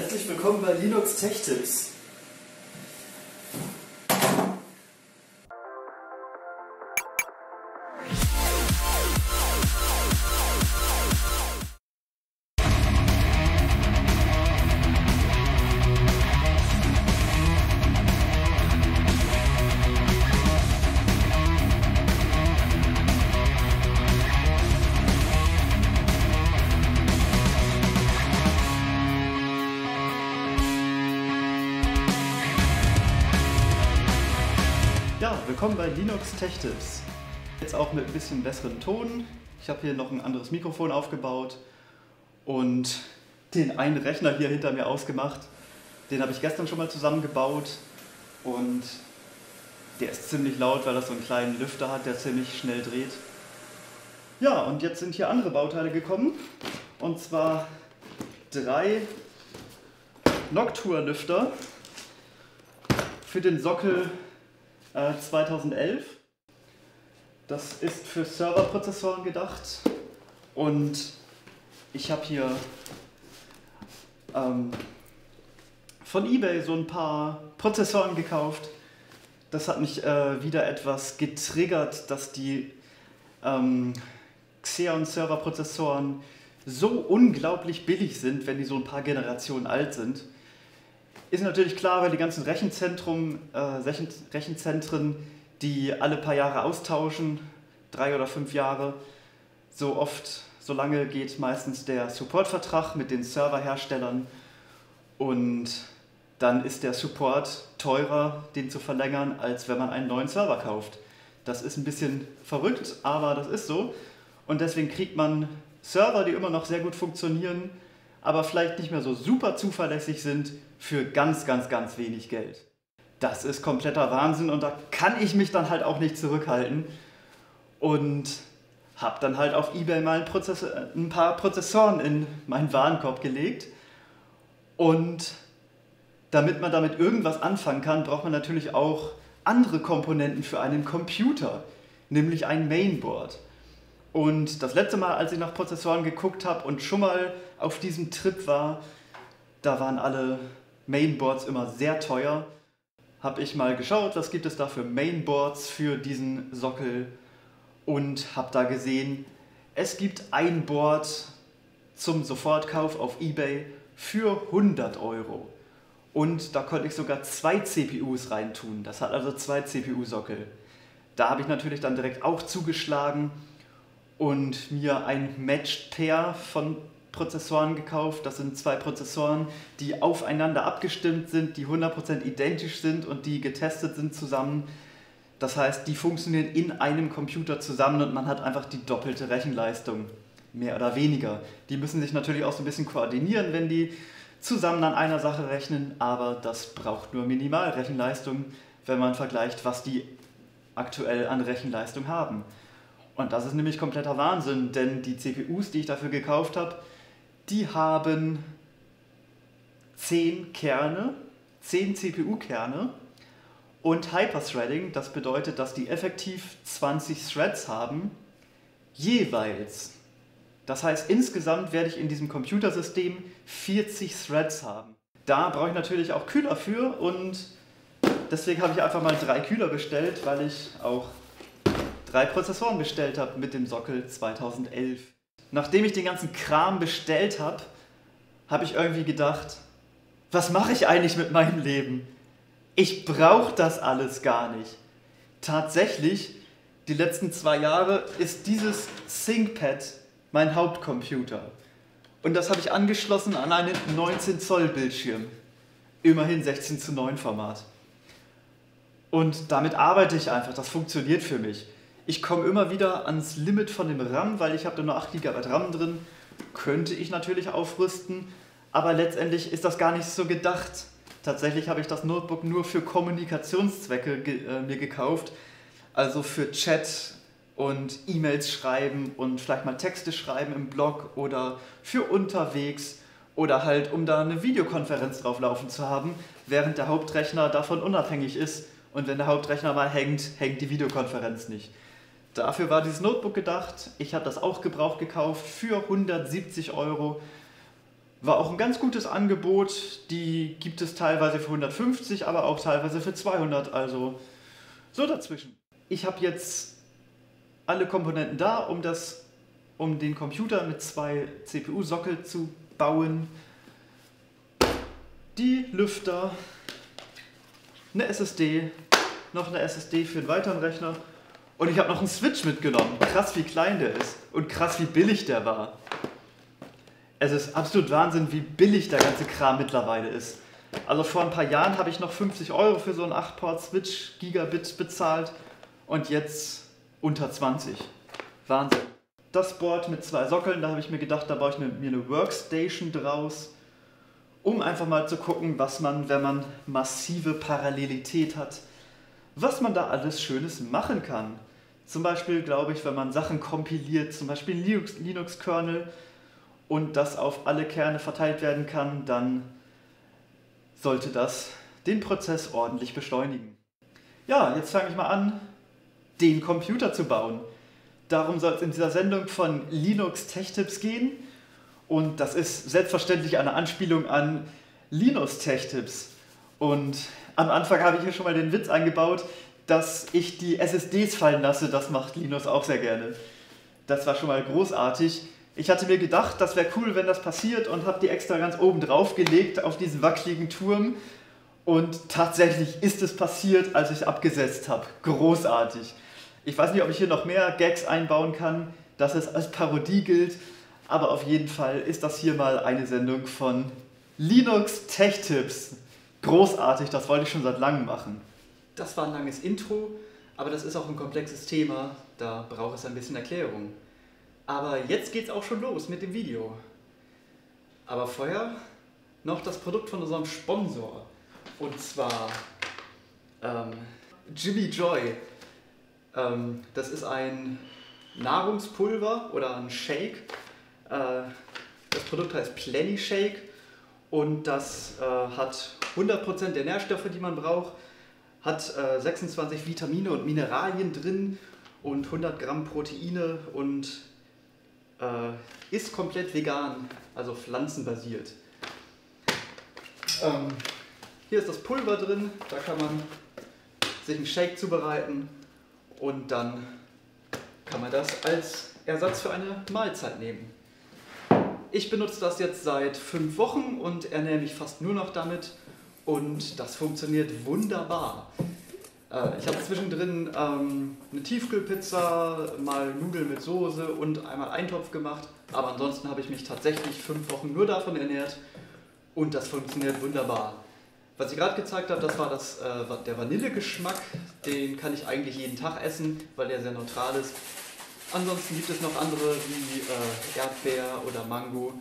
Herzlich willkommen bei Linux Tech Tips. Linux Tech Tips. Jetzt auch mit ein bisschen besseren Ton. Ich habe hier noch ein anderes Mikrofon aufgebaut und den einen Rechner hier hinter mir ausgemacht. Den habe ich gestern schon mal zusammengebaut und der ist ziemlich laut, weil er so einen kleinen Lüfter hat, der ziemlich schnell dreht. Ja, und jetzt sind hier andere Bauteile gekommen und zwar drei Noctua-Lüfter für den Sockel äh, 2011. Das ist für Serverprozessoren gedacht und ich habe hier ähm, von eBay so ein paar Prozessoren gekauft. Das hat mich äh, wieder etwas getriggert, dass die ähm, Xeon Serverprozessoren so unglaublich billig sind, wenn die so ein paar Generationen alt sind. Ist natürlich klar, weil die ganzen Rechenzentrum, äh, Rechen, Rechenzentren, die alle paar Jahre austauschen, drei oder fünf Jahre, so oft, so lange geht meistens der Supportvertrag mit den Serverherstellern und dann ist der Support teurer, den zu verlängern, als wenn man einen neuen Server kauft. Das ist ein bisschen verrückt, aber das ist so. Und deswegen kriegt man Server, die immer noch sehr gut funktionieren, aber vielleicht nicht mehr so super zuverlässig sind, für ganz, ganz, ganz wenig Geld. Das ist kompletter Wahnsinn und da kann ich mich dann halt auch nicht zurückhalten und habe dann halt auf eBay mal ein, Prozessor, ein paar Prozessoren in meinen Warenkorb gelegt und damit man damit irgendwas anfangen kann, braucht man natürlich auch andere Komponenten für einen Computer, nämlich ein Mainboard. Und das letzte Mal, als ich nach Prozessoren geguckt habe und schon mal auf diesem Trip war, da waren alle Mainboards immer sehr teuer. Habe ich mal geschaut, was gibt es da für Mainboards für diesen Sockel und habe da gesehen, es gibt ein Board zum Sofortkauf auf eBay für 100 Euro. Und da konnte ich sogar zwei CPUs reintun. Das hat also zwei CPU-Sockel. Da habe ich natürlich dann direkt auch zugeschlagen und mir ein Matched Pair von Prozessoren gekauft. Das sind zwei Prozessoren, die aufeinander abgestimmt sind, die 100% identisch sind und die getestet sind zusammen. Das heißt, die funktionieren in einem Computer zusammen und man hat einfach die doppelte Rechenleistung, mehr oder weniger. Die müssen sich natürlich auch so ein bisschen koordinieren, wenn die zusammen an einer Sache rechnen, aber das braucht nur Minimalrechenleistung, wenn man vergleicht, was die aktuell an Rechenleistung haben. Und das ist nämlich kompletter Wahnsinn, denn die CPUs, die ich dafür gekauft habe, die haben 10 Kerne, 10 CPU-Kerne und Hyperthreading, das bedeutet, dass die effektiv 20 Threads haben, jeweils. Das heißt, insgesamt werde ich in diesem Computersystem 40 Threads haben. Da brauche ich natürlich auch Kühler für und deswegen habe ich einfach mal drei Kühler bestellt, weil ich auch drei Prozessoren bestellt habe mit dem Sockel 2011. Nachdem ich den ganzen Kram bestellt habe, habe ich irgendwie gedacht, was mache ich eigentlich mit meinem Leben? Ich brauche das alles gar nicht. Tatsächlich, die letzten zwei Jahre ist dieses ThinkPad mein Hauptcomputer. Und das habe ich angeschlossen an einen 19 Zoll Bildschirm. Immerhin 16 zu 9 Format. Und damit arbeite ich einfach, das funktioniert für mich. Ich komme immer wieder ans Limit von dem RAM, weil ich habe da nur 8 GB RAM drin. Könnte ich natürlich aufrüsten, aber letztendlich ist das gar nicht so gedacht. Tatsächlich habe ich das Notebook nur für Kommunikationszwecke ge äh, mir gekauft, also für Chat und E-Mails schreiben und vielleicht mal Texte schreiben im Blog oder für unterwegs oder halt um da eine Videokonferenz drauf laufen zu haben, während der Hauptrechner davon unabhängig ist und wenn der Hauptrechner mal hängt, hängt die Videokonferenz nicht. Dafür war dieses Notebook gedacht. Ich habe das auch gebraucht gekauft für 170 Euro. War auch ein ganz gutes Angebot. Die gibt es teilweise für 150, aber auch teilweise für 200. Also so dazwischen. Ich habe jetzt alle Komponenten da, um, das, um den Computer mit zwei CPU-Sockel zu bauen. Die Lüfter, eine SSD, noch eine SSD für einen weiteren Rechner und ich habe noch einen Switch mitgenommen. Krass, wie klein der ist und krass, wie billig der war. Es ist absolut Wahnsinn, wie billig der ganze Kram mittlerweile ist. Also vor ein paar Jahren habe ich noch 50 Euro für so einen 8-Port-Switch Gigabit bezahlt und jetzt unter 20. Wahnsinn. Das Board mit zwei Sockeln, da habe ich mir gedacht, da baue ich mir eine Workstation draus, um einfach mal zu gucken, was man, wenn man massive Parallelität hat, was man da alles Schönes machen kann. Zum Beispiel, glaube ich, wenn man Sachen kompiliert, zum Beispiel Linux-Kernel und das auf alle Kerne verteilt werden kann, dann sollte das den Prozess ordentlich beschleunigen. Ja, jetzt fange ich mal an, den Computer zu bauen. Darum soll es in dieser Sendung von Linux Tech Tips gehen. Und das ist selbstverständlich eine Anspielung an Linux Tech Tips. Und am Anfang habe ich hier schon mal den Witz eingebaut, dass ich die SSDs fallen lasse. Das macht Linus auch sehr gerne. Das war schon mal großartig. Ich hatte mir gedacht, das wäre cool, wenn das passiert und habe die extra ganz oben drauf gelegt auf diesen wackeligen Turm. Und tatsächlich ist es passiert, als ich abgesetzt habe. Großartig. Ich weiß nicht, ob ich hier noch mehr Gags einbauen kann, dass es als Parodie gilt, aber auf jeden Fall ist das hier mal eine Sendung von Linux Tech Tips. Großartig, das wollte ich schon seit langem machen. Das war ein langes Intro, aber das ist auch ein komplexes Thema, da braucht es ein bisschen Erklärung. Aber jetzt geht's auch schon los mit dem Video. Aber vorher noch das Produkt von unserem Sponsor. Und zwar ähm, Jimmy Joy. Ähm, das ist ein Nahrungspulver oder ein Shake. Äh, das Produkt heißt Plenty Shake und das äh, hat 100% der Nährstoffe, die man braucht, hat äh, 26 Vitamine und Mineralien drin und 100 Gramm Proteine und äh, ist komplett vegan, also pflanzenbasiert. Ähm, hier ist das Pulver drin, da kann man sich einen Shake zubereiten und dann kann man das als Ersatz für eine Mahlzeit nehmen. Ich benutze das jetzt seit fünf Wochen und ernähre mich fast nur noch damit und das funktioniert wunderbar. Äh, ich habe zwischendrin ähm, eine Tiefkühlpizza, mal Nudeln mit Soße und einmal Eintopf gemacht, aber ansonsten habe ich mich tatsächlich fünf Wochen nur davon ernährt und das funktioniert wunderbar. Was ich gerade gezeigt habe, das war das, äh, der Vanillegeschmack. Den kann ich eigentlich jeden Tag essen, weil der sehr neutral ist. Ansonsten gibt es noch andere wie äh, Erdbeer oder Mango.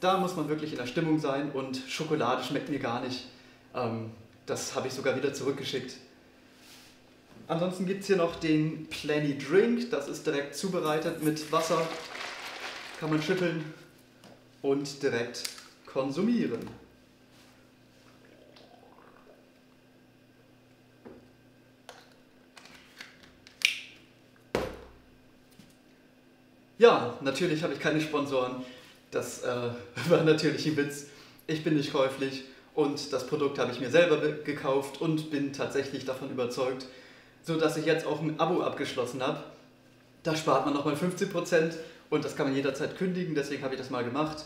Da muss man wirklich in der Stimmung sein und Schokolade schmeckt mir gar nicht. Ähm, das habe ich sogar wieder zurückgeschickt. Ansonsten gibt es hier noch den Plenty Drink. Das ist direkt zubereitet mit Wasser. Kann man schütteln und direkt konsumieren. Ja, natürlich habe ich keine Sponsoren. Das äh, war natürlich ein Witz. Ich bin nicht käuflich und das Produkt habe ich mir selber gekauft und bin tatsächlich davon überzeugt, so dass ich jetzt auch ein Abo abgeschlossen habe. Da spart man nochmal 15% und das kann man jederzeit kündigen, deswegen habe ich das mal gemacht.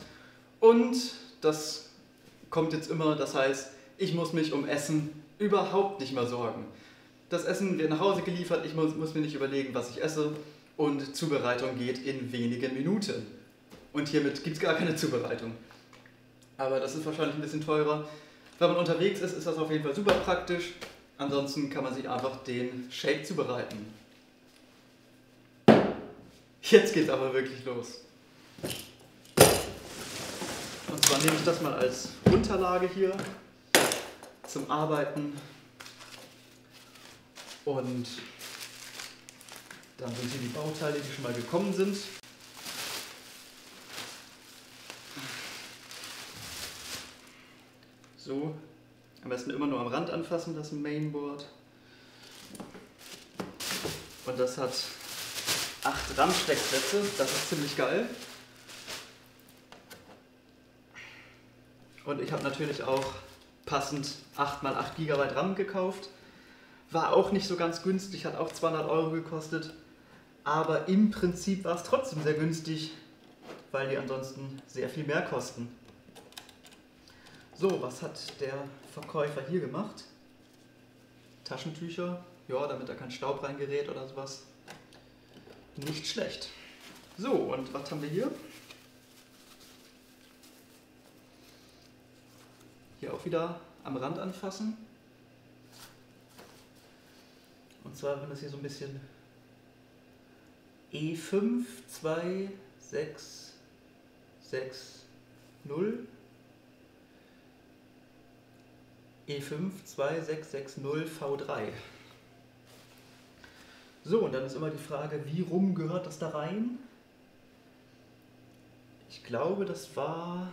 Und das kommt jetzt immer, das heißt, ich muss mich um Essen überhaupt nicht mehr sorgen. Das Essen wird nach Hause geliefert, ich muss, muss mir nicht überlegen, was ich esse und Zubereitung geht in wenigen Minuten. Und hiermit gibt es gar keine Zubereitung. Aber das ist wahrscheinlich ein bisschen teurer. Wenn man unterwegs ist, ist das auf jeden Fall super praktisch. Ansonsten kann man sich einfach den Shake zubereiten. Jetzt geht es aber wirklich los. Und zwar nehme ich das mal als Unterlage hier zum Arbeiten. Und dann sind hier die Bauteile, die schon mal gekommen sind. So, am besten immer nur am Rand anfassen, das Mainboard. Und das hat 8 RAM-Stecksätze, das ist ziemlich geil. Und ich habe natürlich auch passend 8x8 GB RAM gekauft. War auch nicht so ganz günstig, hat auch 200 Euro gekostet. Aber im Prinzip war es trotzdem sehr günstig, weil die ansonsten sehr viel mehr kosten. So, was hat der Verkäufer hier gemacht? Taschentücher, ja, damit da kein Staub reingerät oder sowas. Nicht schlecht. So, und was haben wir hier? Hier auch wieder am Rand anfassen. Und zwar, wenn das hier so ein bisschen E5 2 6 6 0 E5 2660 V3. So, und dann ist immer die Frage, wie rum gehört das da rein? Ich glaube, das war.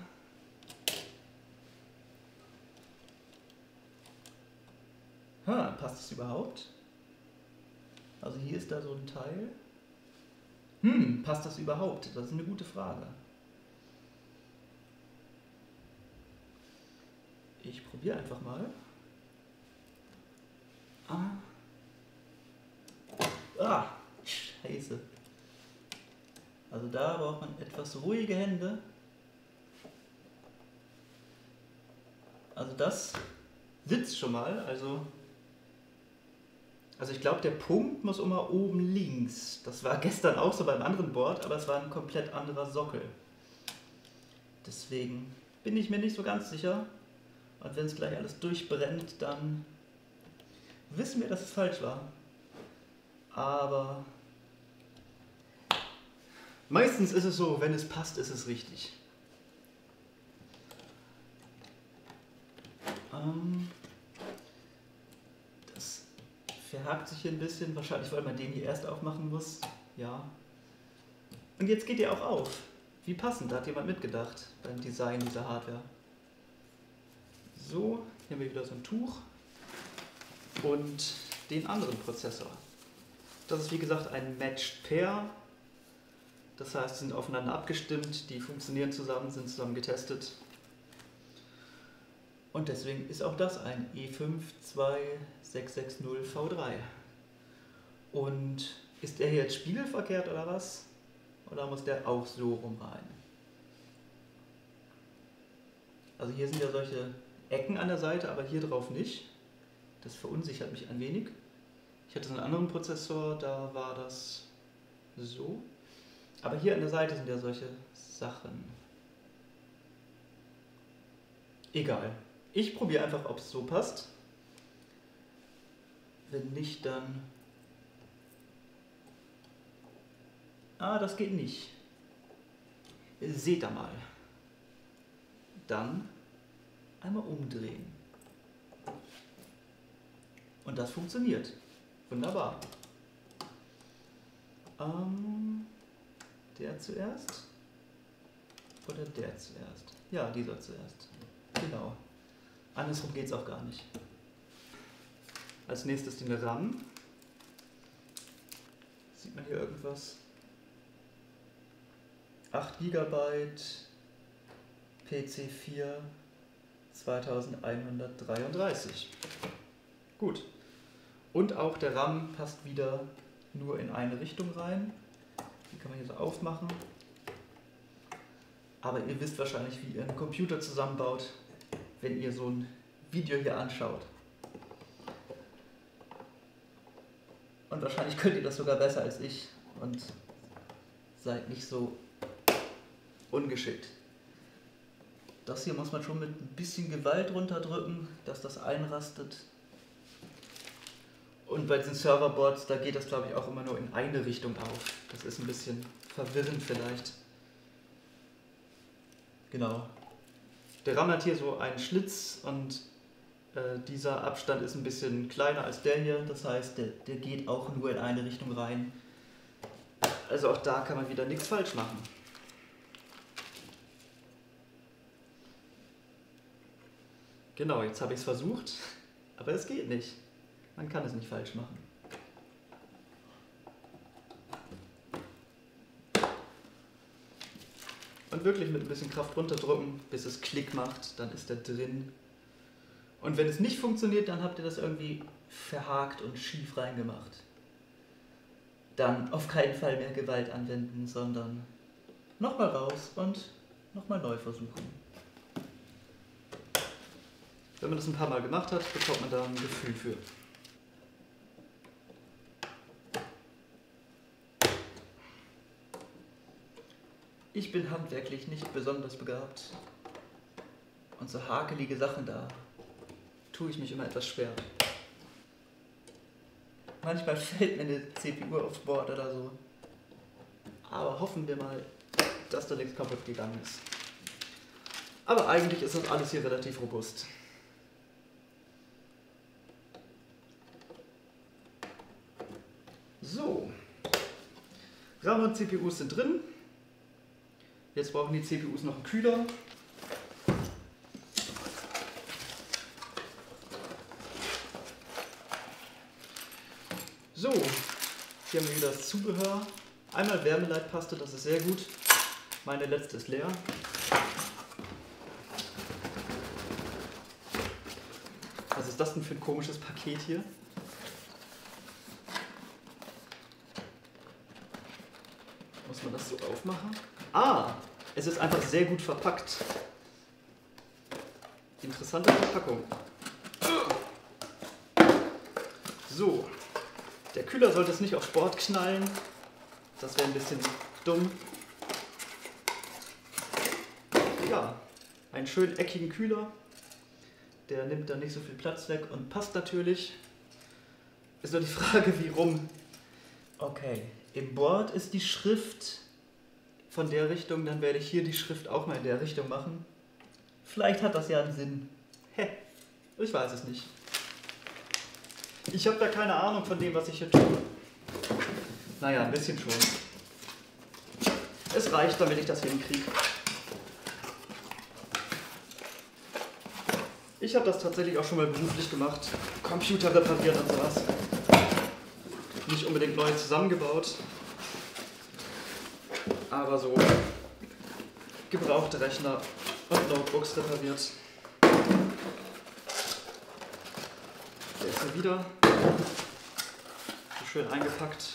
Ha, passt das überhaupt? Also hier ist da so ein Teil. Hm, passt das überhaupt? Das ist eine gute Frage. Ich probiere einfach mal. Ah. Ah, scheiße. Also da braucht man etwas ruhige Hände. Also das sitzt schon mal. Also, also ich glaube, der Punkt muss immer oben links. Das war gestern auch so beim anderen Board, aber es war ein komplett anderer Sockel. Deswegen bin ich mir nicht so ganz sicher. Und wenn es gleich alles durchbrennt, dann wissen wir, dass es falsch war. Aber meistens ist es so, wenn es passt, ist es richtig. Ähm, das verhakt sich hier ein bisschen, wahrscheinlich weil man den hier erst aufmachen muss. Ja. Und jetzt geht der auch auf. Wie passend, da hat jemand mitgedacht beim Design dieser Hardware. So, hier haben wir wieder so ein Tuch und den anderen Prozessor. Das ist wie gesagt ein Matched Pair. Das heißt, sie sind aufeinander abgestimmt, die funktionieren zusammen, sind zusammen getestet. Und deswegen ist auch das ein E52660V3. Und ist der hier jetzt spiegelverkehrt oder was? Oder muss der auch so rum rein? Also hier sind ja solche Ecken an der Seite, aber hier drauf nicht. Das verunsichert mich ein wenig. Ich hatte so einen anderen Prozessor, da war das so. Aber hier an der Seite sind ja solche Sachen. Egal. Ich probiere einfach, ob es so passt. Wenn nicht, dann... Ah, das geht nicht. Seht da mal. Dann einmal umdrehen. Und das funktioniert. Wunderbar. Ähm, der zuerst? Oder der zuerst? Ja, dieser zuerst. Genau. Andersrum geht es auch gar nicht. Als nächstes den RAM. Sieht man hier irgendwas? 8 GB PC4 2133. Gut. Und auch der RAM passt wieder nur in eine Richtung rein. Die kann man hier so aufmachen. Aber ihr wisst wahrscheinlich, wie ihr einen Computer zusammenbaut, wenn ihr so ein Video hier anschaut. Und wahrscheinlich könnt ihr das sogar besser als ich und seid nicht so ungeschickt. Das hier muss man schon mit ein bisschen Gewalt runterdrücken, dass das einrastet. Und bei diesen Serverboards, da geht das glaube ich auch immer nur in eine Richtung auf. Das ist ein bisschen verwirrend vielleicht. Genau. Der RAM hat hier so einen Schlitz und äh, dieser Abstand ist ein bisschen kleiner als der hier. Das heißt, der, der geht auch nur in eine Richtung rein. Also auch da kann man wieder nichts falsch machen. Genau, jetzt habe ich es versucht, aber es geht nicht. Man kann es nicht falsch machen. Und wirklich mit ein bisschen Kraft runterdrücken, bis es Klick macht, dann ist er drin. Und wenn es nicht funktioniert, dann habt ihr das irgendwie verhakt und schief reingemacht. Dann auf keinen Fall mehr Gewalt anwenden, sondern nochmal raus und nochmal neu versuchen. Wenn man das ein paar Mal gemacht hat, bekommt man da ein Gefühl für. Ich bin handwerklich nicht besonders begabt. Und so hakelige Sachen da tue ich mich immer etwas schwer. Manchmal fällt mir eine CPU aufs Board oder so. Aber hoffen wir mal, dass da nichts kaputt gegangen ist. Aber eigentlich ist das alles hier relativ robust. So. RAM und CPUs sind drin. Jetzt brauchen die CPUs noch einen Kühler. So, hier haben wir wieder das Zubehör. Einmal Wärmeleitpaste, das ist sehr gut. Meine letzte ist leer. Was ist das denn für ein komisches Paket hier? Muss man das so aufmachen? Ah, es ist einfach sehr gut verpackt. Interessante Verpackung. So, der Kühler sollte es nicht auf Sport knallen. Das wäre ein bisschen dumm. Ja, einen schönen eckigen Kühler. Der nimmt dann nicht so viel Platz weg und passt natürlich. Ist nur die Frage, wie rum. Okay, im Board ist die Schrift von der Richtung, dann werde ich hier die Schrift auch mal in der Richtung machen. Vielleicht hat das ja einen Sinn. Hä? Ich weiß es nicht. Ich habe da keine Ahnung von dem, was ich hier tue. Naja, ein bisschen schon. Es reicht, damit ich das hinkriege. Ich habe das tatsächlich auch schon mal beruflich gemacht. Computer repariert und sowas. Nicht unbedingt neu zusammengebaut aber so gebrauchte Rechner und Notebooks repariert. Der ist hier wieder so schön eingepackt.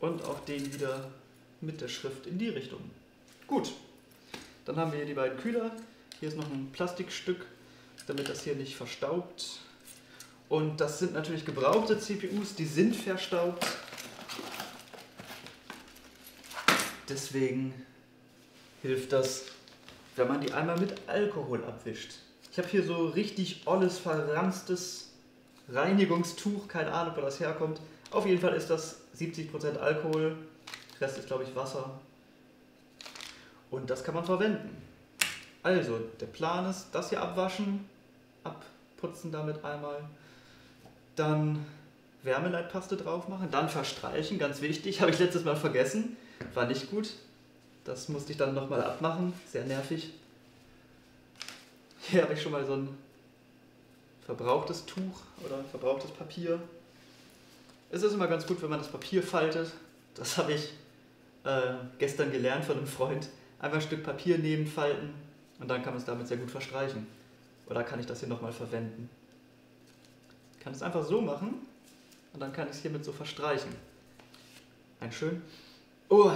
Und auch den wieder mit der Schrift in die Richtung. Gut, dann haben wir hier die beiden Kühler. Hier ist noch ein Plastikstück, damit das hier nicht verstaubt. Und das sind natürlich gebrauchte CPUs, die sind verstaubt. Deswegen hilft das, wenn man die einmal mit Alkohol abwischt. Ich habe hier so richtig olles, verranztes Reinigungstuch, keine Ahnung, wo das herkommt. Auf jeden Fall ist das 70% Alkohol, Rest ist glaube ich Wasser. Und das kann man verwenden. Also, der Plan ist, das hier abwaschen, abputzen damit einmal, dann Wärmeleitpaste drauf machen, dann verstreichen, ganz wichtig, habe ich letztes Mal vergessen. War nicht gut. Das musste ich dann nochmal abmachen. Sehr nervig. Hier habe ich schon mal so ein verbrauchtes Tuch oder verbrauchtes Papier. Es ist immer ganz gut, wenn man das Papier faltet. Das habe ich äh, gestern gelernt von einem Freund. Einfach ein Stück Papier nehmen, falten und dann kann man es damit sehr gut verstreichen. Oder kann ich das hier nochmal verwenden? Ich kann es einfach so machen und dann kann ich es hiermit so verstreichen. Ein schön Oh,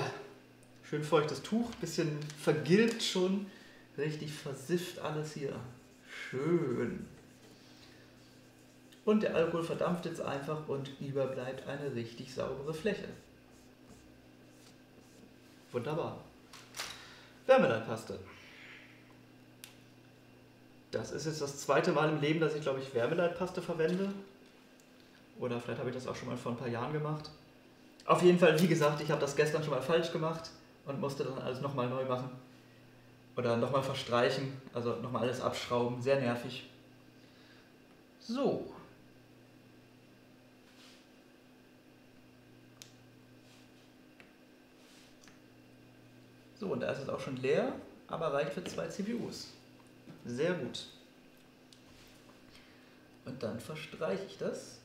schön feuchtes Tuch, bisschen vergilbt schon. Richtig versifft alles hier. Schön. Und der Alkohol verdampft jetzt einfach und überbleibt eine richtig saubere Fläche. Wunderbar. Wärmeleitpaste. Das ist jetzt das zweite Mal im Leben, dass ich, glaube ich, Wärmeleitpaste verwende. Oder vielleicht habe ich das auch schon mal vor ein paar Jahren gemacht. Auf jeden Fall, wie gesagt, ich habe das gestern schon mal falsch gemacht und musste dann alles nochmal neu machen. Oder nochmal verstreichen, also nochmal alles abschrauben. Sehr nervig. So. So, und da ist es auch schon leer, aber reicht für zwei CPUs. Sehr gut. Und dann verstreiche ich das.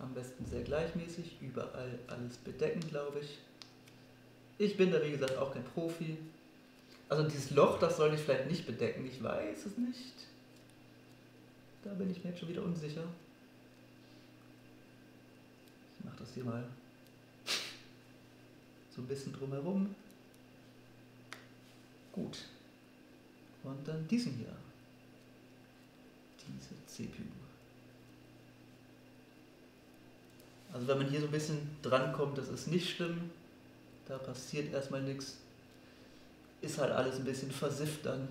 Am besten sehr gleichmäßig, überall alles bedecken, glaube ich. Ich bin da wie gesagt auch kein Profi. Also dieses Loch, das sollte ich vielleicht nicht bedecken. Ich weiß es nicht. Da bin ich mir jetzt schon wieder unsicher. Ich mache das hier mal so ein bisschen drumherum. Gut. Und dann diesen hier. Diese CPU. Also wenn man hier so ein bisschen drankommt, das ist nicht schlimm. Da passiert erstmal nichts. Ist halt alles ein bisschen versifft dann.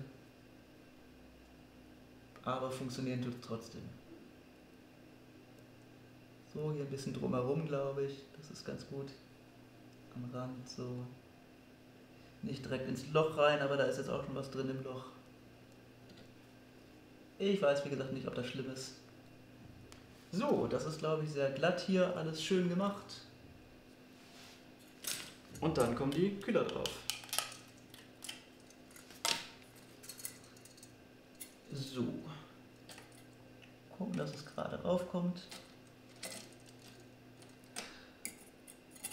Aber funktionieren tut es trotzdem. So, hier ein bisschen drumherum, glaube ich. Das ist ganz gut. Am Rand so. Nicht direkt ins Loch rein, aber da ist jetzt auch schon was drin im Loch. Ich weiß, wie gesagt, nicht, ob das schlimm ist. So, das ist, glaube ich, sehr glatt hier. Alles schön gemacht. Und dann kommen die Kühler drauf. So. Gucken, dass es gerade raufkommt.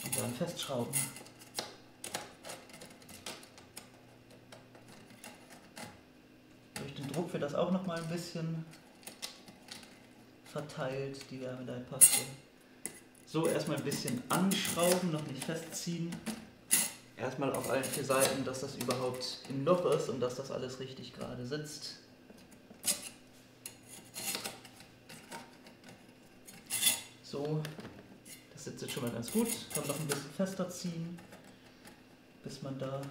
Und dann festschrauben. Durch den Druck wird das auch noch mal ein bisschen verteilt, die Wärmeleitpaste. So, erstmal ein bisschen anschrauben, noch nicht festziehen. Erstmal auf allen vier Seiten, dass das überhaupt im Loch ist und dass das alles richtig gerade sitzt. So, das sitzt jetzt schon mal ganz gut. Kann noch ein bisschen fester ziehen, bis man da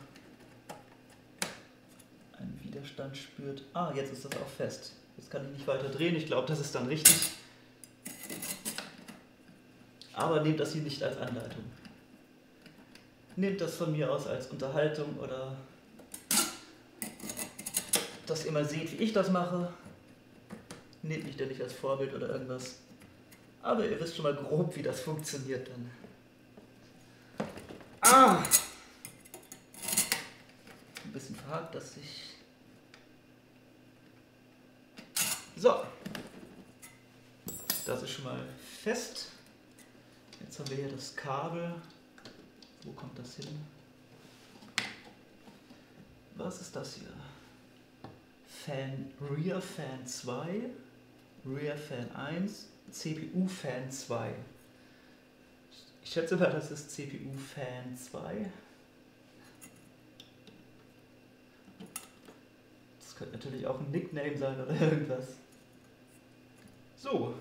einen Widerstand spürt. Ah, jetzt ist das auch fest. Jetzt kann ich nicht weiter drehen. Ich glaube, das ist dann richtig. Aber nehmt das hier nicht als Anleitung. Nehmt das von mir aus als Unterhaltung oder dass ihr mal seht, wie ich das mache. Nehmt mich denn nicht als Vorbild oder irgendwas. Aber ihr wisst schon mal grob, wie das funktioniert dann. Ah! Ein bisschen verhakt das sich. So. Das ist schon mal fest. Jetzt haben wir hier das Kabel. Wo kommt das hin? Was ist das hier? Fan Rear Fan 2, Rear Fan 1, CPU Fan 2. Ich schätze mal, das ist CPU Fan 2. Das könnte natürlich auch ein Nickname sein oder irgendwas. So.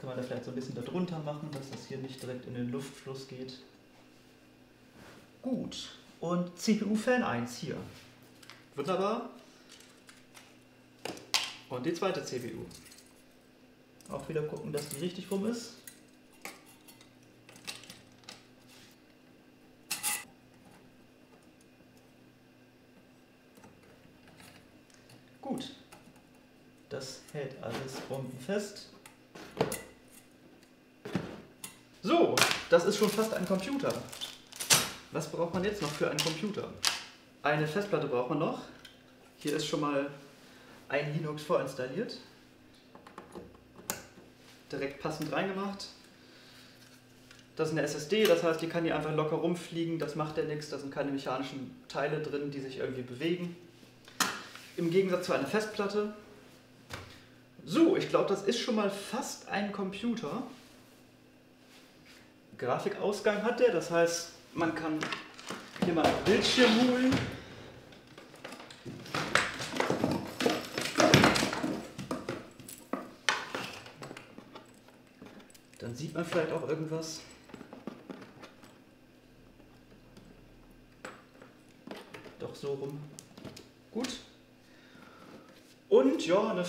Kann man da vielleicht so ein bisschen darunter machen, dass das hier nicht direkt in den Luftfluss geht. Gut. Und CPU Fan 1 hier. Wunderbar. Und die zweite CPU. Auch wieder gucken, dass die richtig rum ist. Gut. Das hält alles bombenfest. So, das ist schon fast ein Computer. Was braucht man jetzt noch für einen Computer? Eine Festplatte braucht man noch. Hier ist schon mal ein Linux vorinstalliert. Direkt passend reingemacht. Das ist eine SSD, das heißt, die kann hier einfach locker rumfliegen, das macht ja nichts, da sind keine mechanischen Teile drin, die sich irgendwie bewegen. Im Gegensatz zu einer Festplatte. So, ich glaube, das ist schon mal fast ein Computer. Grafikausgang hat der, das heißt, man kann hier mal einen Bildschirm holen. Dann sieht man vielleicht auch irgendwas. Doch so rum. Gut. Und ja, eine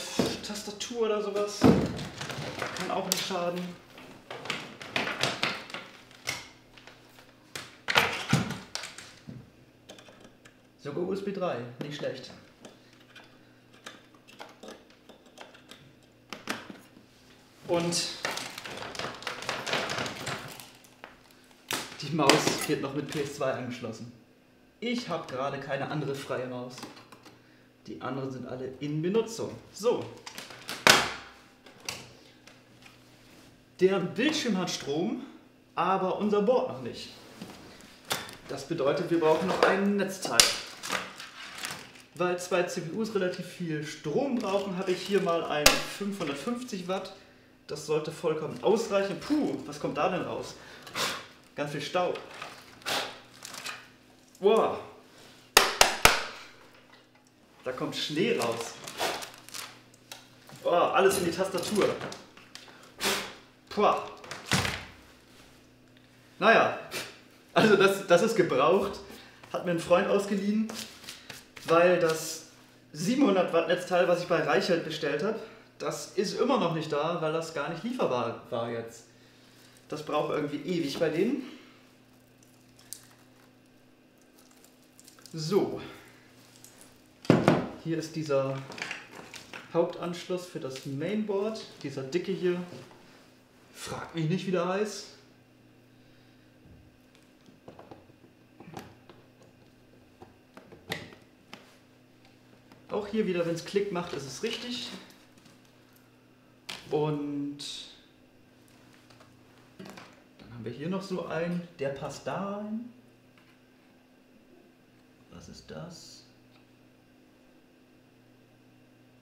Tastatur oder sowas kann auch nicht schaden. Sogar USB 3, nicht schlecht. Und die Maus wird noch mit PS2 angeschlossen. Ich habe gerade keine andere freie Maus. Die anderen sind alle in Benutzung. So. Der Bildschirm hat Strom, aber unser Board noch nicht. Das bedeutet, wir brauchen noch ein Netzteil. Weil zwei CPUs relativ viel Strom brauchen, habe ich hier mal ein 550 Watt. Das sollte vollkommen ausreichen. Puh, was kommt da denn raus? Ganz viel Staub. Wow. Da kommt Schnee raus. Oh, alles in die Tastatur. Puh. Naja, also das, das ist gebraucht. Hat mir ein Freund ausgeliehen, weil das 700 Watt Netzteil, was ich bei Reichelt bestellt habe, das ist immer noch nicht da, weil das gar nicht lieferbar war jetzt. Das braucht irgendwie ewig bei denen. So. Hier ist dieser Hauptanschluss für das Mainboard. Dieser dicke hier. Frag mich nicht, wie der heißt. Auch hier wieder, wenn es Klick macht, ist es richtig. Und dann haben wir hier noch so einen, der passt da rein. Was ist das?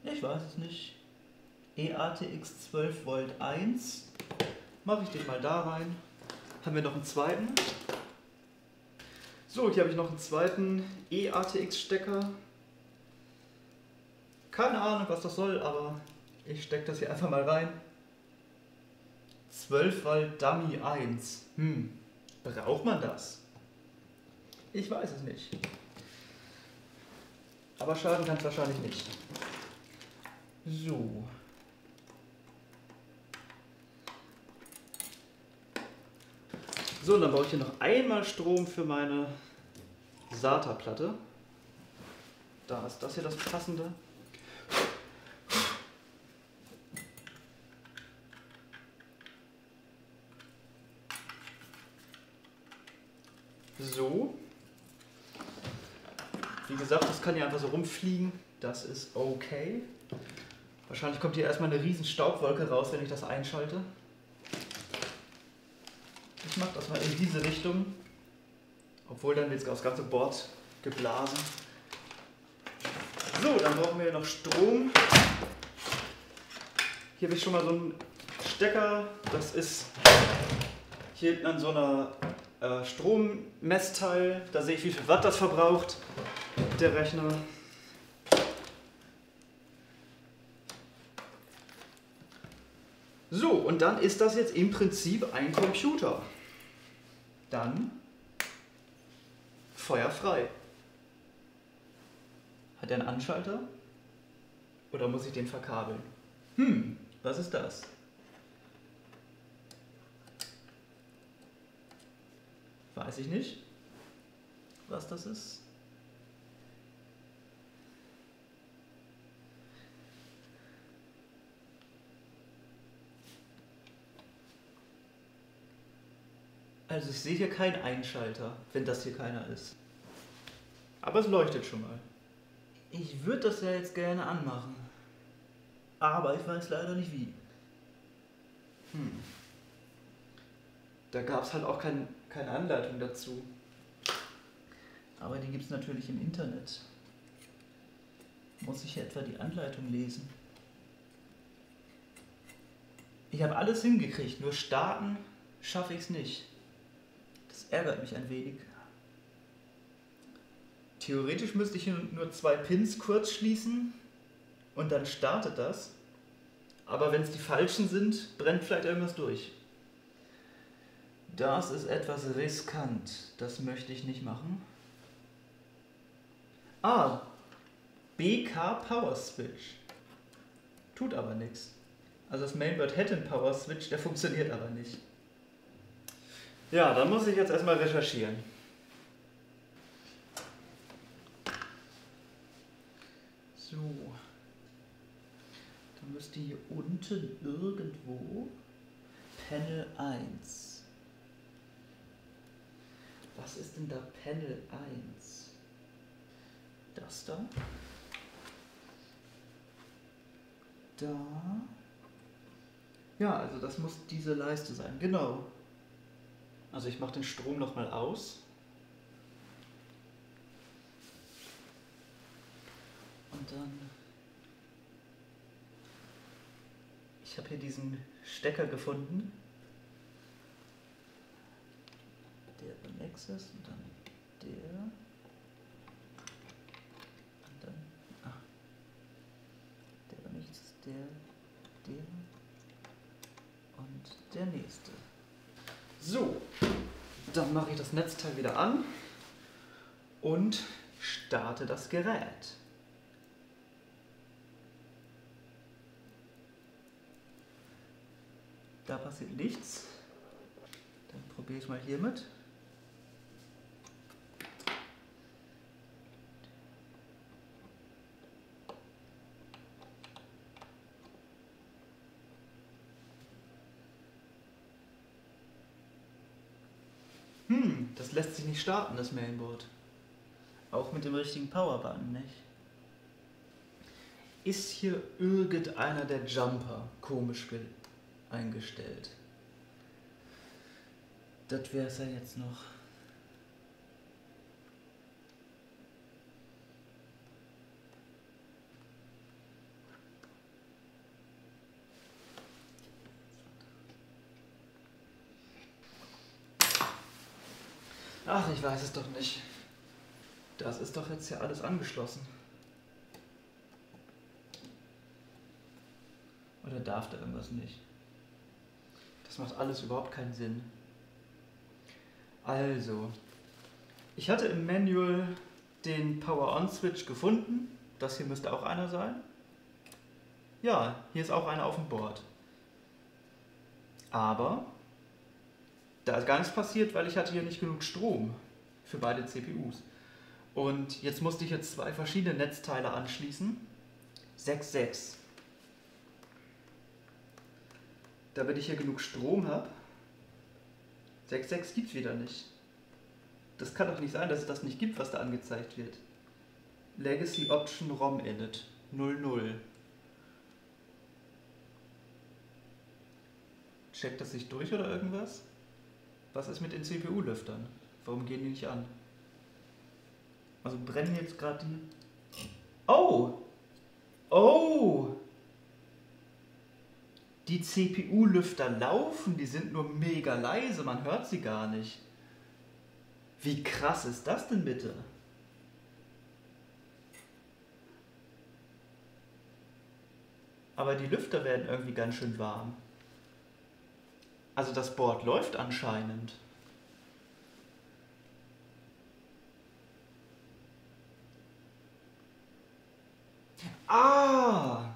Ich weiß es nicht. EATX 12 Volt 1. Mache ich den mal da rein. Haben wir noch einen zweiten. So, hier habe ich noch einen zweiten EATX-Stecker. Keine Ahnung, was das soll, aber ich stecke das hier einfach mal rein. 12 Volt Dummy 1. Hm, braucht man das? Ich weiß es nicht. Aber schaden kann es wahrscheinlich nicht. So. So, dann brauche ich hier noch einmal Strom für meine SATA-Platte. Da ist das hier das passende. So. Wie gesagt, das kann hier einfach so rumfliegen. Das ist okay. Wahrscheinlich kommt hier erstmal eine riesen Staubwolke raus, wenn ich das einschalte. Ich mache das mal in diese Richtung. Obwohl dann wird das ganze Board geblasen. So, dann brauchen wir noch Strom. Hier habe ich schon mal so einen Stecker. Das ist hier hinten an so einer äh, Strommessteil. Da sehe ich, wie viel Watt das verbraucht, der Rechner. So, und dann ist das jetzt im Prinzip ein Computer. Dann feuerfrei. Hat er einen Anschalter? Oder muss ich den verkabeln? Hm, was ist das? Weiß ich nicht, was das ist. Also ich sehe hier keinen Einschalter, wenn das hier keiner ist. Aber es leuchtet schon mal. Ich würde das ja jetzt gerne anmachen. Aber ich weiß leider nicht wie. Hm. Da gab es halt auch kein, keine Anleitung dazu. Aber die gibt es natürlich im Internet. Muss ich etwa die Anleitung lesen? Ich habe alles hingekriegt, nur starten schaffe ich es nicht. Das ärgert mich ein wenig. Theoretisch müsste ich nur zwei Pins kurz schließen und dann startet das. Aber wenn es die falschen sind, brennt vielleicht irgendwas durch. Das ist etwas riskant. Das möchte ich nicht machen. Ah, BK Power Switch. Tut aber nichts. Also das Mainboard hätte einen Power Switch, der funktioniert aber nicht. Ja, dann muss ich jetzt erstmal recherchieren. So. Dann müsste hier unten irgendwo Panel 1. Was ist denn da Panel 1? Das da. Da. Ja, also das muss diese Leiste sein, genau. Also ich mache den Strom nochmal aus. Und dann... Ich habe hier diesen Stecker gefunden. Nexus und dann der. Und dann. Ah. Der beim Nexus, der, der. Und der nächste. So, dann mache ich das Netzteil wieder an und starte das Gerät. Da passiert nichts. Dann probiere ich mal hiermit. Hm, das lässt sich nicht starten, das Mainboard. Auch mit dem richtigen Powerbutton nicht. Ist hier irgendeiner der Jumper komisch eingestellt? Das wäre es ja jetzt noch. Ach, ich weiß es doch nicht. Das ist doch jetzt ja alles angeschlossen. Oder darf da irgendwas nicht? Das macht alles überhaupt keinen Sinn. Also, ich hatte im Manual den Power-On-Switch gefunden. Das hier müsste auch einer sein. Ja, hier ist auch einer auf dem Board. Aber da ist gar nichts passiert, weil ich hatte hier nicht genug Strom für beide CPUs. Und jetzt musste ich jetzt zwei verschiedene Netzteile anschließen. 6.6. Damit ich hier genug Strom habe. 6.6 gibt es wieder nicht. Das kann doch nicht sein, dass es das nicht gibt, was da angezeigt wird. Legacy Option ROM Init 00. Checkt das sich durch oder irgendwas? Was ist mit den CPU-Lüftern? Warum gehen die nicht an? Also brennen jetzt gerade die. Oh! Oh! Die CPU-Lüfter laufen, die sind nur mega leise, man hört sie gar nicht. Wie krass ist das denn bitte? Aber die Lüfter werden irgendwie ganz schön warm. Also das Board läuft anscheinend. Ah!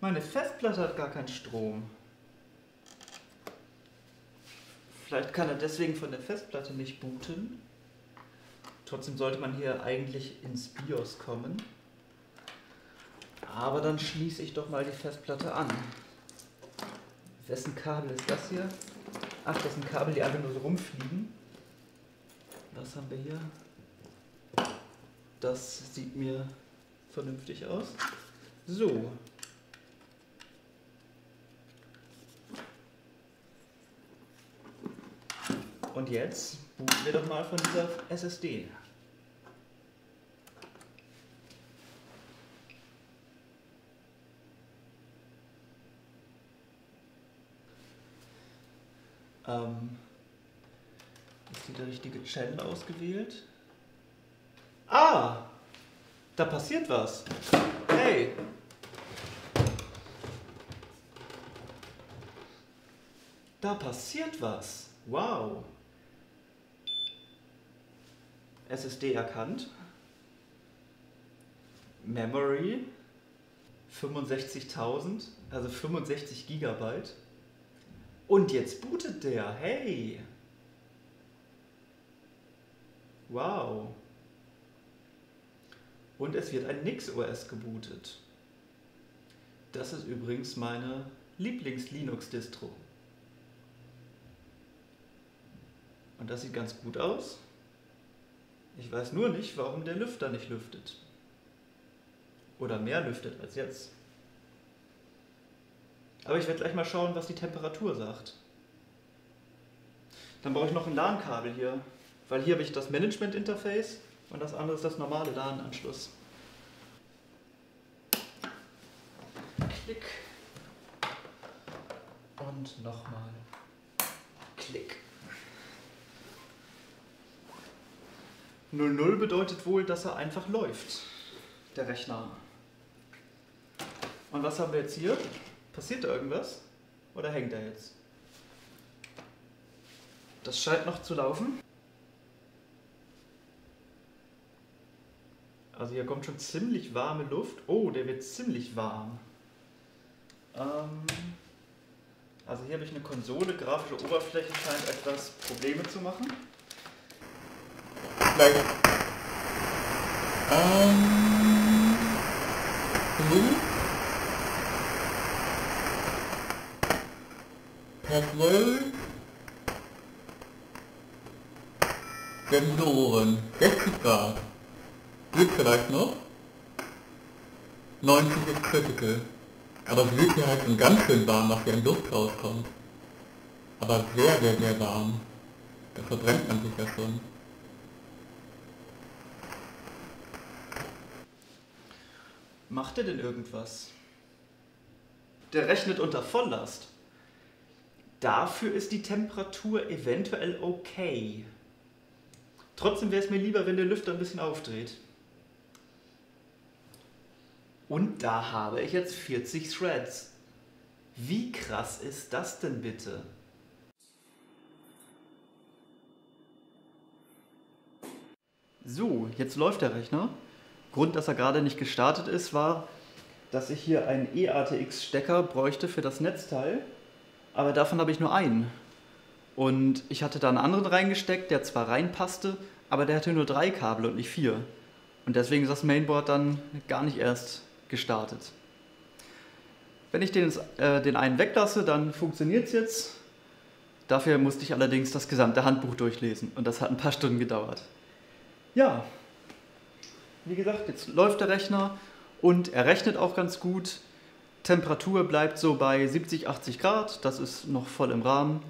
Meine Festplatte hat gar keinen Strom. Vielleicht kann er deswegen von der Festplatte nicht booten. Trotzdem sollte man hier eigentlich ins BIOS kommen. Aber dann schließe ich doch mal die Festplatte an. Wessen Kabel ist das hier? Ach, das sind Kabel, die einfach nur so rumfliegen. Was haben wir hier? Das sieht mir vernünftig aus. So. Und jetzt booten wir doch mal von dieser SSD. Ähm, ist hier der richtige Channel ausgewählt? Ah! Da passiert was. Hey! Da passiert was. Wow. SSD erkannt. Memory 65.000, also 65 Gigabyte. Und jetzt bootet der. Hey! Wow. Und es wird ein NixOS gebootet. Das ist übrigens meine Lieblings-Linux-Distro. Und das sieht ganz gut aus. Ich weiß nur nicht, warum der Lüfter nicht lüftet. Oder mehr lüftet als jetzt. Aber ich werde gleich mal schauen, was die Temperatur sagt. Dann brauche ich noch ein LAN-Kabel hier, weil hier habe ich das Management-Interface und das andere ist das normale LAN-Anschluss. Klick. Und nochmal. Klick. 00 bedeutet wohl, dass er einfach läuft, der Rechner. Und was haben wir jetzt hier? Passiert da irgendwas? Oder hängt er jetzt? Das scheint noch zu laufen. Also hier kommt schon ziemlich warme Luft. Oh, der wird ziemlich warm. Ähm, also hier habe ich eine Konsole, grafische Oberfläche scheint etwas Probleme zu machen. Like, um, Password, Sensoren, 60 Grad, Glück vielleicht noch, 90 ist critical, aber es wird hier halt schon ganz schön warm, was hier in Luft rauskommt. Aber sehr, sehr, sehr warm. Da verbrennt man sich ja schon. Macht er denn irgendwas? Der rechnet unter Volllast. Dafür ist die Temperatur eventuell okay. Trotzdem wäre es mir lieber, wenn der Lüfter ein bisschen aufdreht. Und da habe ich jetzt 40 Threads. Wie krass ist das denn bitte? So, jetzt läuft der Rechner. Grund, dass er gerade nicht gestartet ist, war, dass ich hier einen eATX-Stecker bräuchte für das Netzteil. Aber davon habe ich nur einen. Und ich hatte da einen anderen reingesteckt, der zwar reinpasste, aber der hatte nur drei Kabel und nicht vier. Und deswegen ist das Mainboard dann gar nicht erst gestartet. Wenn ich den, äh, den einen weglasse, dann funktioniert es jetzt. Dafür musste ich allerdings das gesamte Handbuch durchlesen und das hat ein paar Stunden gedauert. Ja, wie gesagt, jetzt läuft der Rechner und er rechnet auch ganz gut. Temperatur bleibt so bei 70, 80 Grad, das ist noch voll im Rahmen.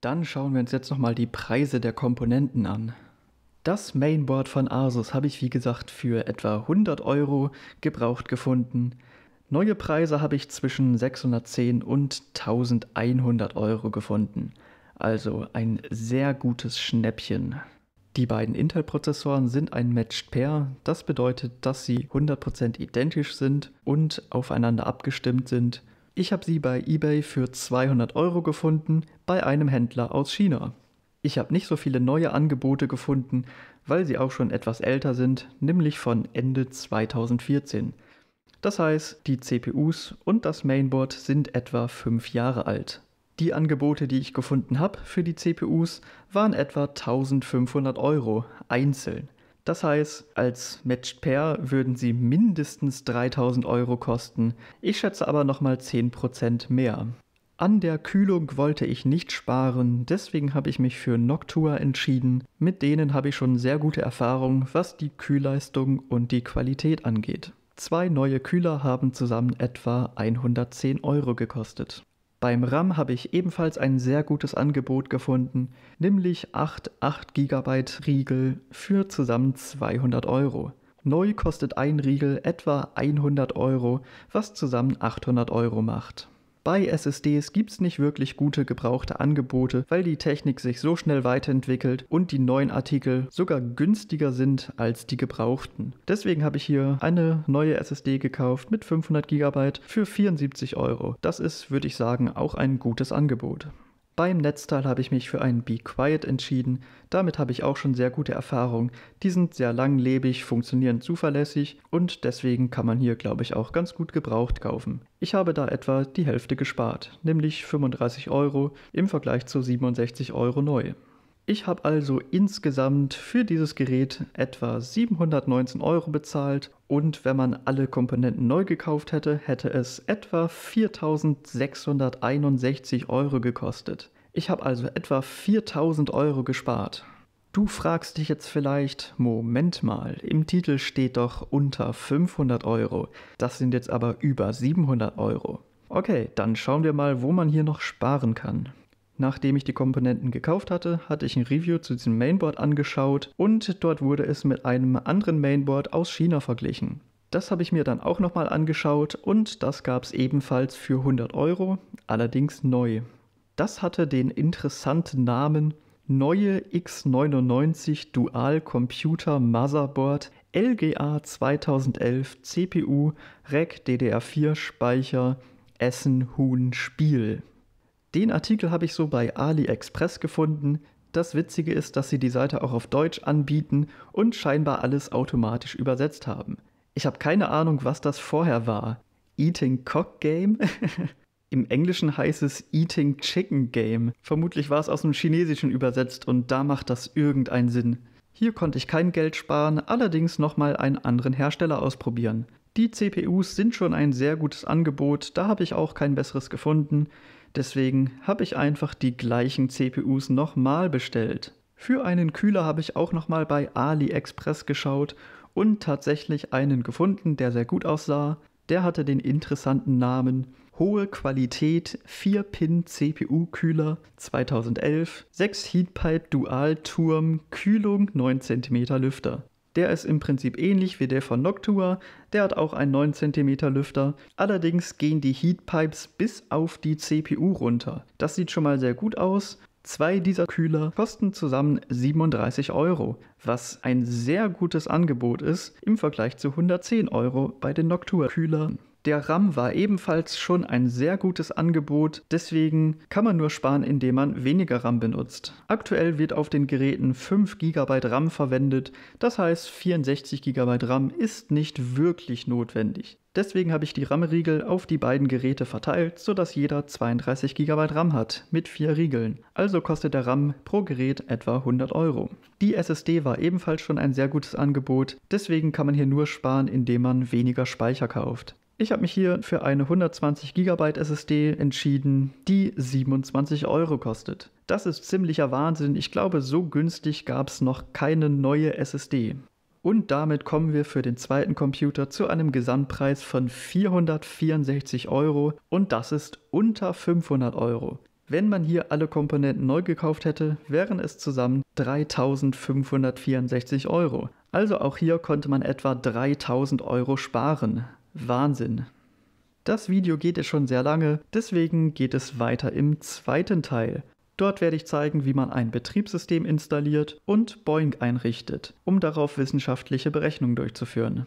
Dann schauen wir uns jetzt nochmal die Preise der Komponenten an. Das Mainboard von Asus habe ich wie gesagt für etwa 100 Euro gebraucht gefunden. Neue Preise habe ich zwischen 610 und 1100 Euro gefunden. Also ein sehr gutes Schnäppchen. Die beiden Intel-Prozessoren sind ein Matched Pair. Das bedeutet, dass sie 100% identisch sind und aufeinander abgestimmt sind. Ich habe sie bei eBay für 200 Euro gefunden, bei einem Händler aus China. Ich habe nicht so viele neue Angebote gefunden, weil sie auch schon etwas älter sind, nämlich von Ende 2014. Das heißt, die CPUs und das Mainboard sind etwa 5 Jahre alt. Die Angebote, die ich gefunden habe für die CPUs, waren etwa 1500 Euro einzeln. Das heißt, als Matched Pair würden sie mindestens 3000 Euro kosten. Ich schätze aber nochmal 10% mehr. An der Kühlung wollte ich nicht sparen, deswegen habe ich mich für Noctua entschieden. Mit denen habe ich schon sehr gute Erfahrung, was die Kühlleistung und die Qualität angeht. Zwei neue Kühler haben zusammen etwa 110 Euro gekostet. Beim RAM habe ich ebenfalls ein sehr gutes Angebot gefunden, nämlich 8 8 GB Riegel für zusammen 200 Euro. Neu kostet ein Riegel etwa 100 Euro, was zusammen 800 Euro macht. Bei SSDs gibt es nicht wirklich gute gebrauchte Angebote, weil die Technik sich so schnell weiterentwickelt und die neuen Artikel sogar günstiger sind als die gebrauchten. Deswegen habe ich hier eine neue SSD gekauft mit 500 GB für 74 Euro. Das ist, würde ich sagen, auch ein gutes Angebot. Beim Netzteil habe ich mich für einen Be Quiet entschieden. Damit habe ich auch schon sehr gute Erfahrungen. Die sind sehr langlebig, funktionieren zuverlässig und deswegen kann man hier, glaube ich, auch ganz gut gebraucht kaufen. Ich habe da etwa die Hälfte gespart, nämlich 35 Euro im Vergleich zu 67 Euro neu. Ich habe also insgesamt für dieses Gerät etwa 719 Euro bezahlt und wenn man alle Komponenten neu gekauft hätte, hätte es etwa 4661 Euro gekostet. Ich habe also etwa 4000 Euro gespart. Du fragst dich jetzt vielleicht, Moment mal, im Titel steht doch unter 500 Euro. Das sind jetzt aber über 700 Euro. Okay, dann schauen wir mal, wo man hier noch sparen kann. Nachdem ich die Komponenten gekauft hatte, hatte ich ein Review zu diesem Mainboard angeschaut und dort wurde es mit einem anderen Mainboard aus China verglichen. Das habe ich mir dann auch nochmal angeschaut und das gab es ebenfalls für 100 Euro, allerdings neu. Das hatte den interessanten Namen Neue X99 Dual Computer Motherboard LGA 2011 CPU REC DDR4 Speicher Essen Huhn Spiel. Den Artikel habe ich so bei AliExpress gefunden. Das Witzige ist, dass sie die Seite auch auf Deutsch anbieten und scheinbar alles automatisch übersetzt haben. Ich habe keine Ahnung, was das vorher war. Eating Cock Game? Im Englischen heißt es Eating Chicken Game. Vermutlich war es aus dem Chinesischen übersetzt und da macht das irgendeinen Sinn. Hier konnte ich kein Geld sparen, allerdings nochmal einen anderen Hersteller ausprobieren. Die CPUs sind schon ein sehr gutes Angebot, da habe ich auch kein besseres gefunden. Deswegen habe ich einfach die gleichen CPUs nochmal bestellt. Für einen Kühler habe ich auch nochmal bei AliExpress geschaut und tatsächlich einen gefunden, der sehr gut aussah. Der hatte den interessanten Namen Hohe Qualität 4-Pin CPU-Kühler 2011, 6 Heatpipe Dual Turm, Kühlung 9 cm Lüfter. Der ist im Prinzip ähnlich wie der von Noctua, der hat auch einen 9 cm Lüfter, allerdings gehen die Heatpipes bis auf die CPU runter. Das sieht schon mal sehr gut aus Zwei dieser Kühler kosten zusammen 37 Euro, was ein sehr gutes Angebot ist im Vergleich zu 110 Euro bei den Noctua-Kühlern. Der RAM war ebenfalls schon ein sehr gutes Angebot, deswegen kann man nur sparen, indem man weniger RAM benutzt. Aktuell wird auf den Geräten 5 GB RAM verwendet, das heißt 64 GB RAM ist nicht wirklich notwendig. Deswegen habe ich die RAM-Riegel auf die beiden Geräte verteilt, sodass jeder 32 GB RAM hat, mit vier Riegeln. Also kostet der RAM pro Gerät etwa 100 Euro. Die SSD war ebenfalls schon ein sehr gutes Angebot, deswegen kann man hier nur sparen, indem man weniger Speicher kauft. Ich habe mich hier für eine 120 GB SSD entschieden, die 27 Euro kostet. Das ist ziemlicher Wahnsinn. Ich glaube, so günstig gab es noch keine neue SSD. Und damit kommen wir für den zweiten Computer zu einem Gesamtpreis von 464 Euro und das ist unter 500 Euro. Wenn man hier alle Komponenten neu gekauft hätte, wären es zusammen 3564 Euro. Also auch hier konnte man etwa 3000 Euro sparen. Wahnsinn. Das Video geht jetzt schon sehr lange, deswegen geht es weiter im zweiten Teil. Dort werde ich zeigen, wie man ein Betriebssystem installiert und Boing einrichtet, um darauf wissenschaftliche Berechnungen durchzuführen.